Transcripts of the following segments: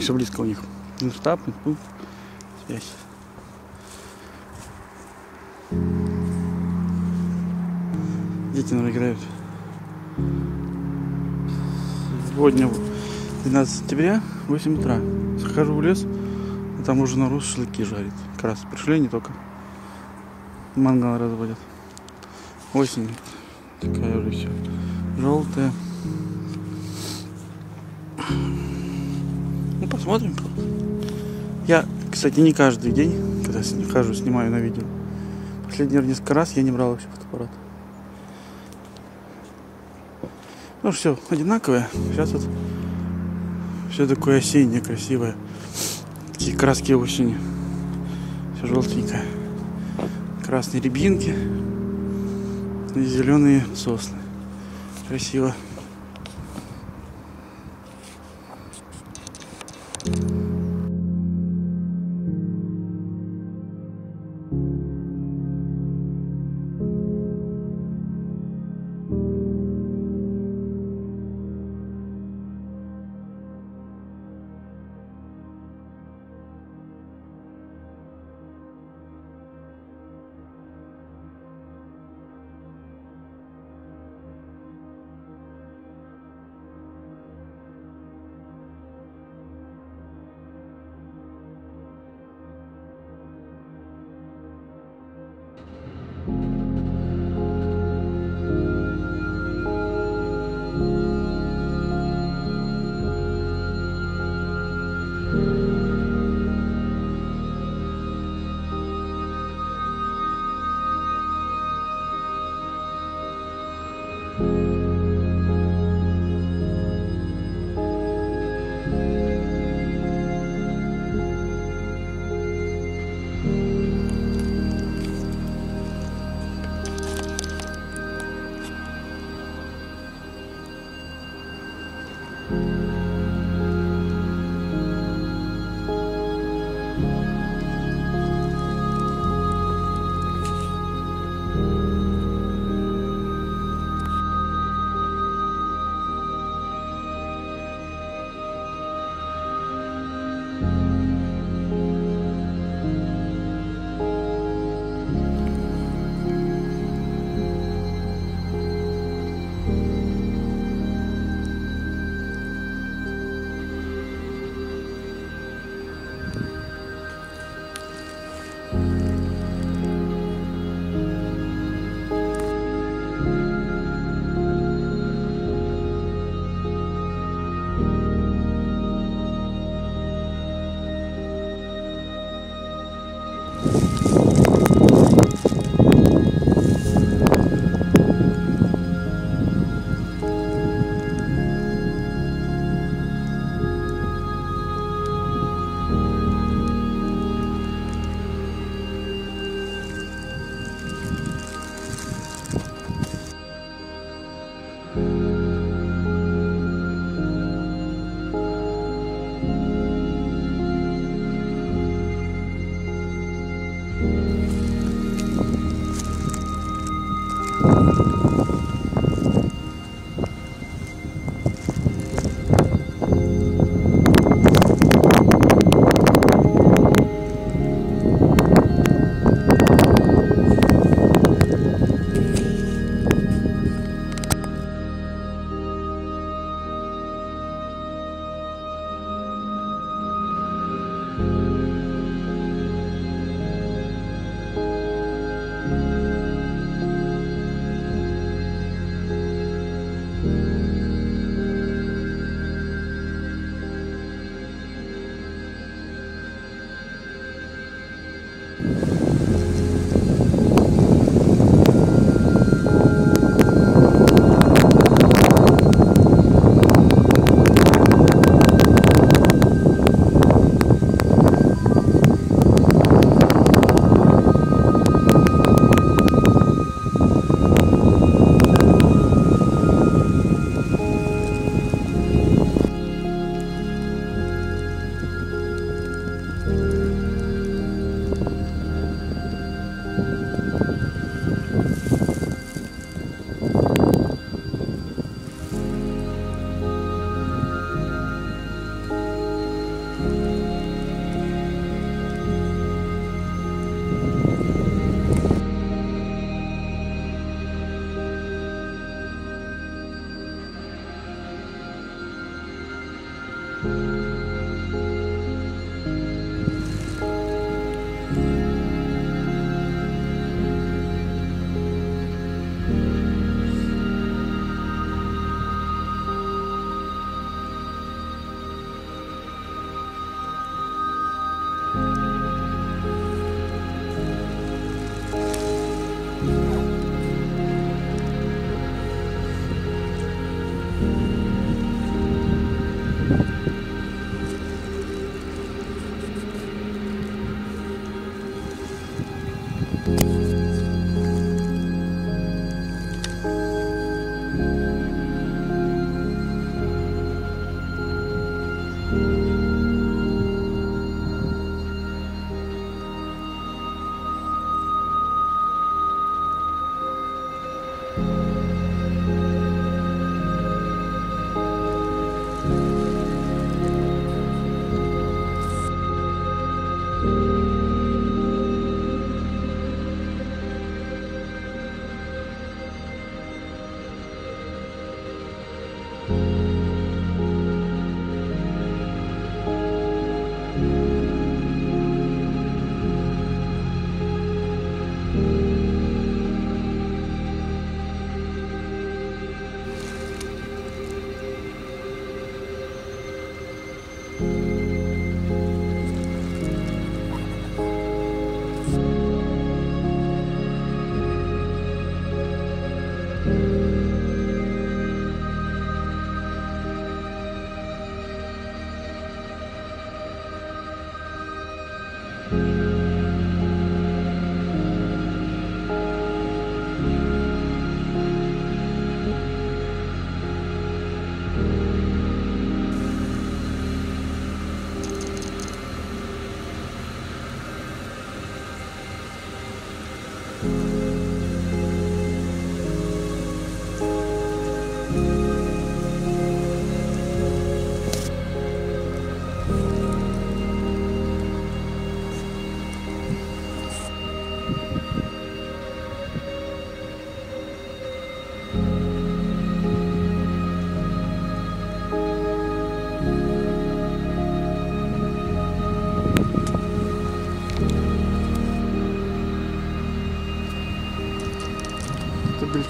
Как все близко у них. Инстап, инпут, связь. Дети, наверное, играют. Сегодня 12 сентября, 8 утра. Захожу в лес, а там уже народ шашлыки жарит. Как раз пришли не только. Мангал разводят. Осень такая уже все. Желтая. Посмотрим. Я, кстати, не каждый день, когда хожу, снимаю на видео. Последний раз несколько раз я не брал вообще фотоаппарат. Ну, все одинаковое. Сейчас вот все такое осеннее, красивое. Такие краски осени. Все желтенькое. Красные рябинки и зеленые сосны. Красиво. you. thank you Thank you.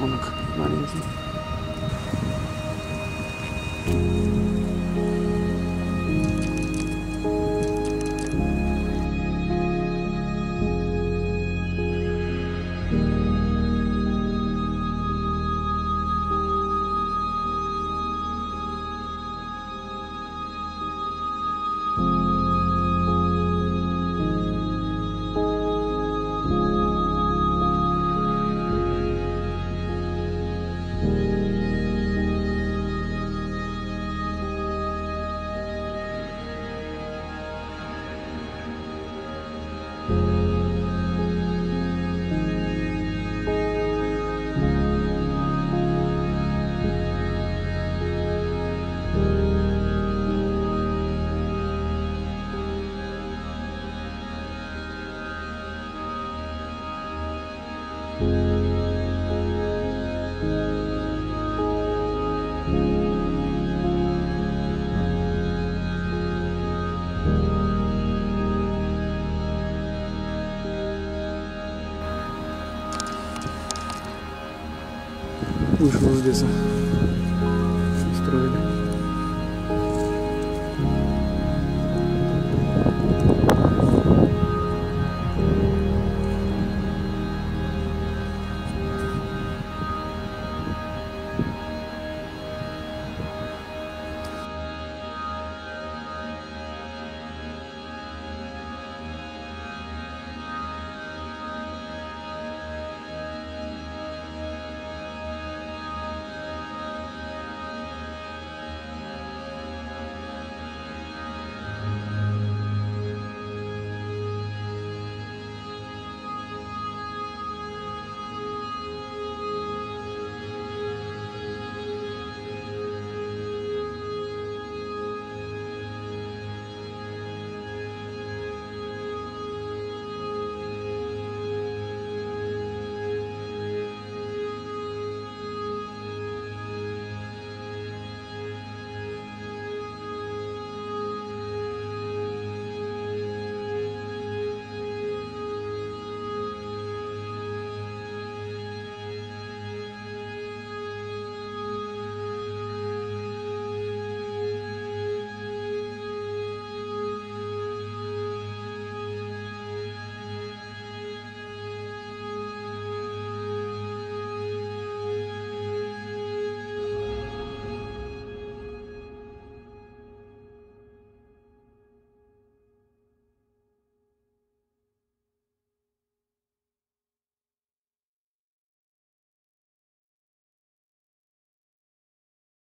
бельчонок маленький. вышел из леса. строили.